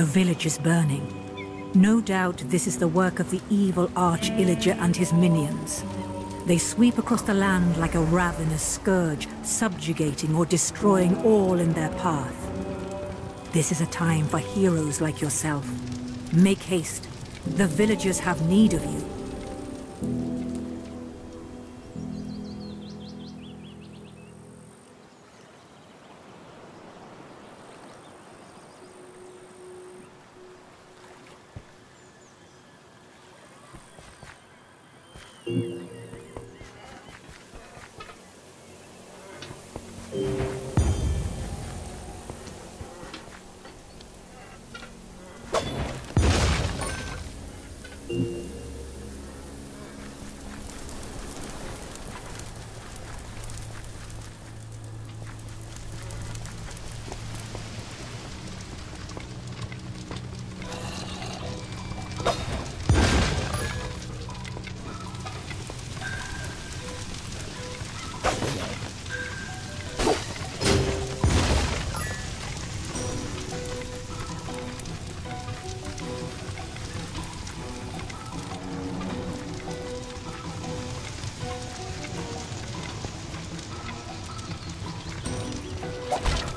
The village is burning. No doubt this is the work of the evil Arch Illager and his minions. They sweep across the land like a ravenous scourge, subjugating or destroying all in their path. This is a time for heroes like yourself. Make haste. The villagers have need of you. Mm-hmm. you